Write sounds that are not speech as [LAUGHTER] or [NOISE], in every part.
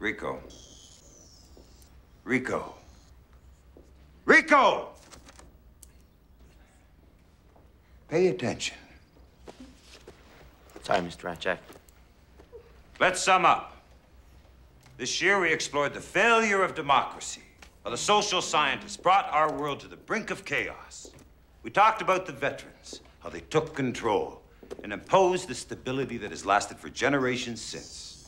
Rico. Rico. Rico! Pay attention. Sorry, Mr. Rasczak. Let's sum up. This year we explored the failure of democracy, how the social scientists brought our world to the brink of chaos. We talked about the veterans, how they took control and imposed the stability that has lasted for generations since.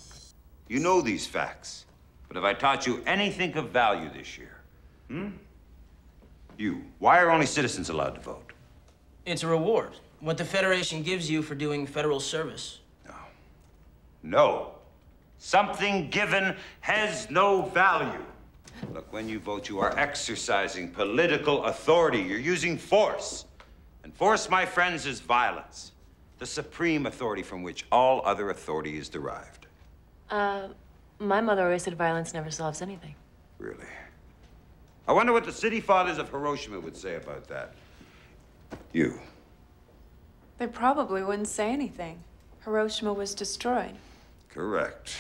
You know these facts, but have I taught you anything of value this year? Hmm? You, why are only citizens allowed to vote? It's a reward. What the Federation gives you for doing federal service. No. No. Something given has no value. Look, when you vote, you are exercising political authority. You're using force. And force, my friends, is violence. The supreme authority from which all other authority is derived. Uh, my mother always said violence never solves anything. Really? I wonder what the city fathers of Hiroshima would say about that. You. They probably wouldn't say anything. Hiroshima was destroyed. Correct.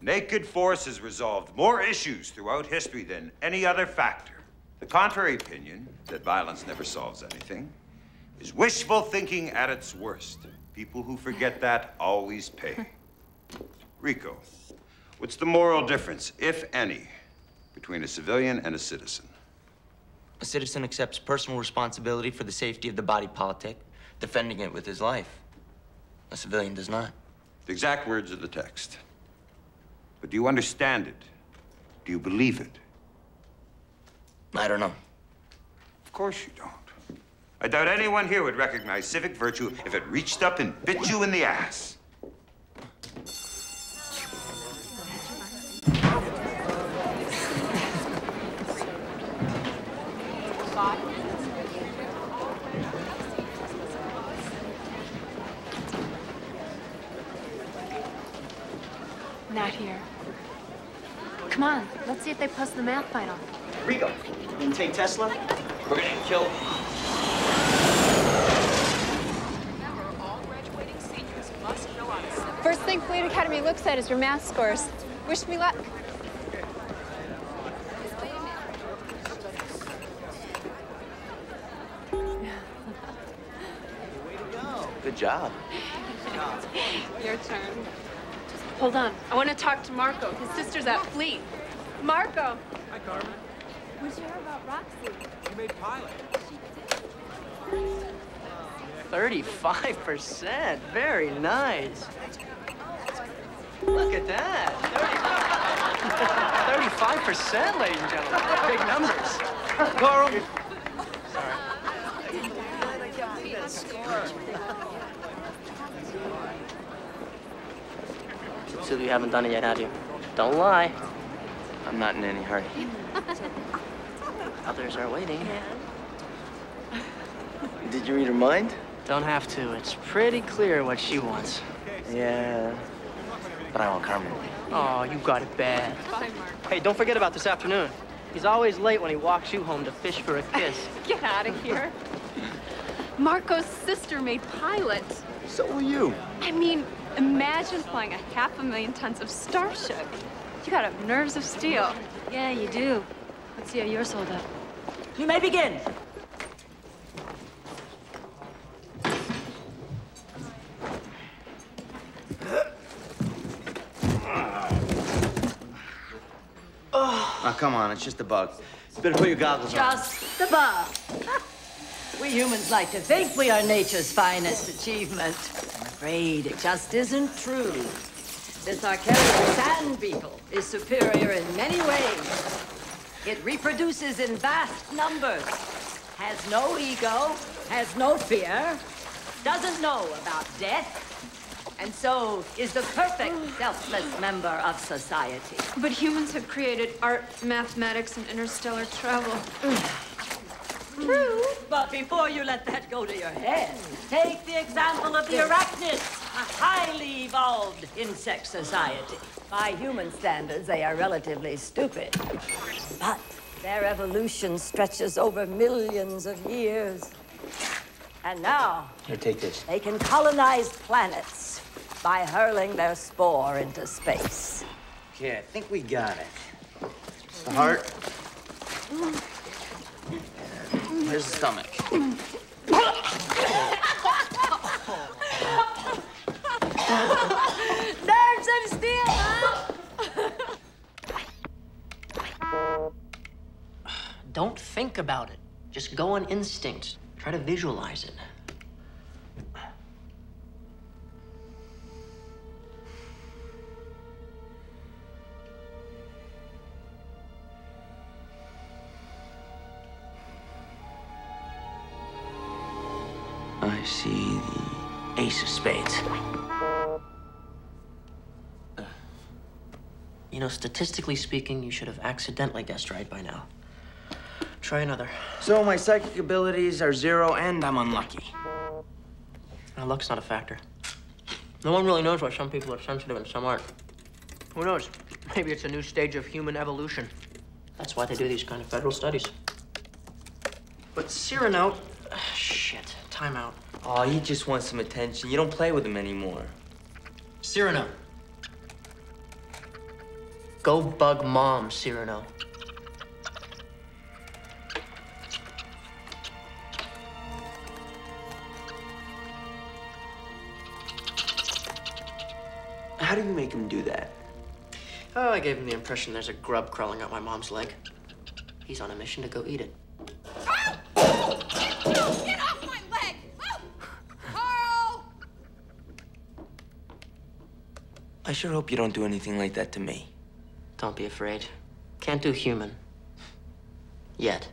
Naked force has resolved more issues throughout history than any other factor. The contrary opinion, that violence never solves anything, is wishful thinking at its worst. People who forget that always pay. [LAUGHS] Rico, what's the moral difference, if any, between a civilian and a citizen? A citizen accepts personal responsibility for the safety of the body politic, defending it with his life. A civilian does not. The exact words of the text. But do you understand it? Do you believe it? I don't know. Of course you don't. I doubt anyone here would recognize civic virtue if it reached up and bit you in the ass. Not here. Come on, let's see if they post the math final. Rico, you take Tesla? We're gonna kill. First thing Fleet Academy looks at is your math scores. Wish me luck. Good job. [LAUGHS] Your turn. Hold on. I want to talk to Marco. His sister's at Fleet. Marco! Hi, Carmen. What'd you hear about Roxy? You made pilot. She did. 35%. Very nice. Look at that. 35%, ladies and gentlemen. Big numbers. Carl. So you haven't done it yet, have you? Don't lie. I'm not in any hurry. Others are waiting. [LAUGHS] Did you read her mind? Don't have to. It's pretty clear what she wants. Yeah. But I want Carmen. Oh, you got it bad. Bye, Marco. Hey, don't forget about this afternoon. He's always late when he walks you home to fish for a kiss. [LAUGHS] Get out of here. Marco's sister made pilot. So will you. I mean, imagine flying a half a million tons of Starship. You got have nerves of steel. Yeah, you do. Let's see how yours hold up. You may begin. Oh, come on, it's just a bug. You better put your goggles on. Just the bar. We humans like to think we are nature's finest achievement. I'm afraid it just isn't true. This Arkellian sand beetle is superior in many ways. It reproduces in vast numbers, has no ego, has no fear, doesn't know about death, and so is the perfect selfless member of society. But humans have created art, mathematics, and interstellar travel. True, but before you let that go to your head, take the example of the arachnids, a highly evolved insect society. By human standards, they are relatively stupid. But their evolution stretches over millions of years. And now, Here, take this. they can colonize planets by hurling their spore into space. Okay, I think we got it. The heart. Here's the stomach. Nerves of steel, huh? Don't think about it. Just go on instinct. Try to visualize it. I see the ace of spades. Uh, you know, statistically speaking, you should have accidentally guessed right by now. Try another. So my psychic abilities are zero and I'm unlucky. Now, luck's not a factor. No one really knows why some people are sensitive and some aren't. Who knows? Maybe it's a new stage of human evolution. That's why they do these kind of federal studies. But Cyrano... [SIGHS] Shit. Time out. Oh, he just wants some attention. You don't play with him anymore. Cyrano. Go bug mom, Cyrano. How do you make him do that? Oh, I gave him the impression there's a grub crawling up my mom's leg. He's on a mission to go eat it. I sure hope you don't do anything like that to me. Don't be afraid. Can't do human. Yet.